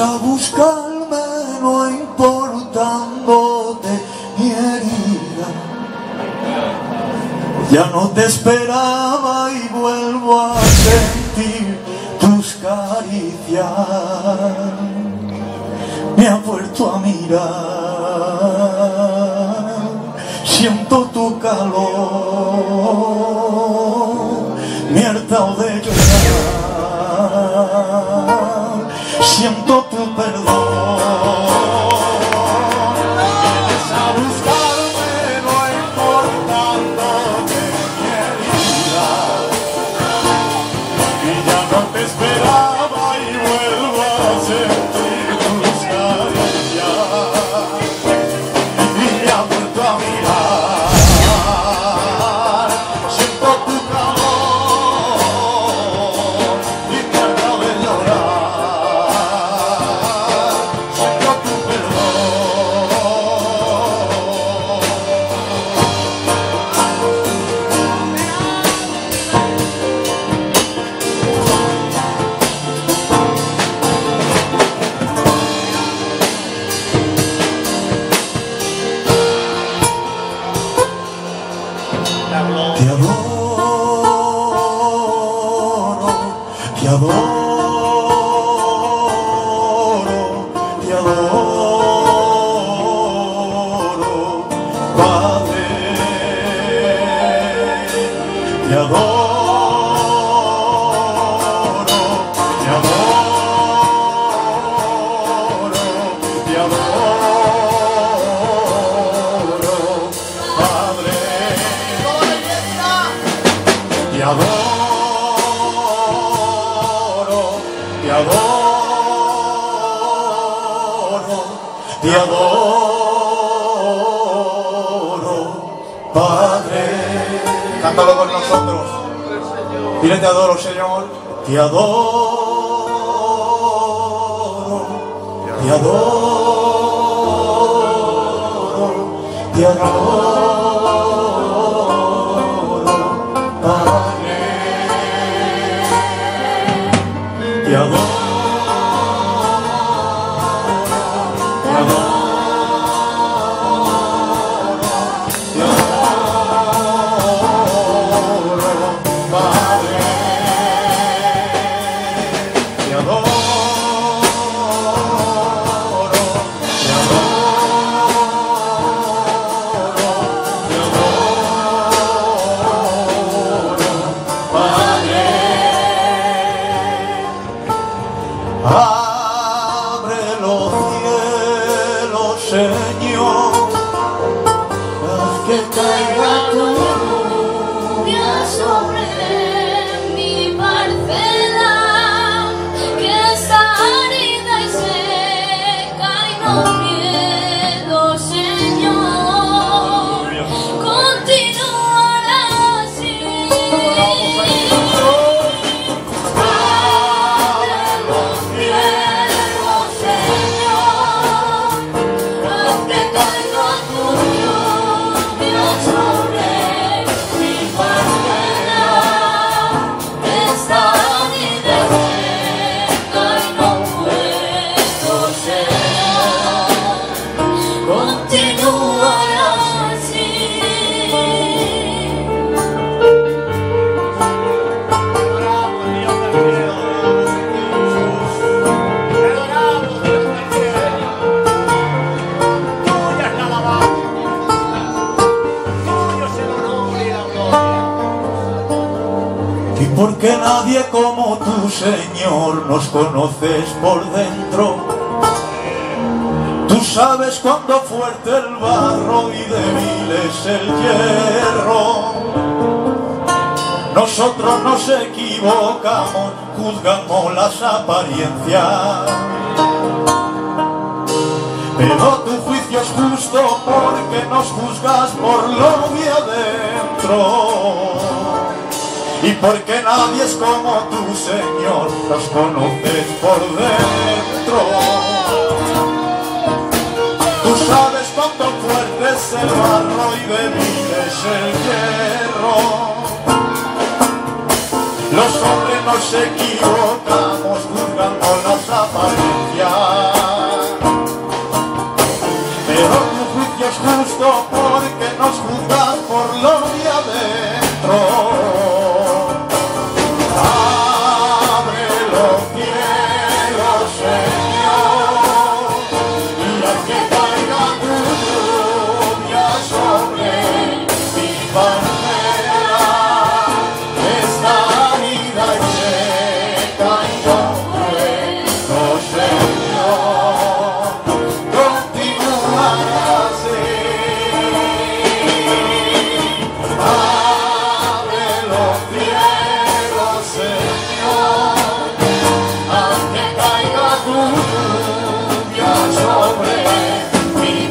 A buscarme no importandote mi herida. Ya no te esperaba y vuelvo a sentir tus caricias. Me ha vuelto a mirar, siento tu calor, me he de te adoro, te adoro, Padre, te adoro, te adoro, adoro, te adoro, Padre. Cántalo con nosotros. Dile te adoro, Señor. Te adoro, te adoro, te adoro, przestrzeni. Y porque nadie como tú, Señor, nos conoces por dentro. Tú sabes cuándo fuerte el barro y débil es el hierro. Nosotros nos equivocamos, juzgamos las apariencias. Pero tu juicio es justo porque nos juzgas por lo de adentro y porque nadie es como tu Señor, los conoces por dentro. Tú sabes cuánto fuerte es el barro y débil es el hierro. Los hombres nos equivocamos juzgando las apariencias, pero tu juicio es justo porque nos juzgas por lo de adentro. Lluvia sobre mi